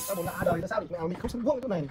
sao muốn đã đời nó sao được mẹ mình không sân vuông cái chỗ này?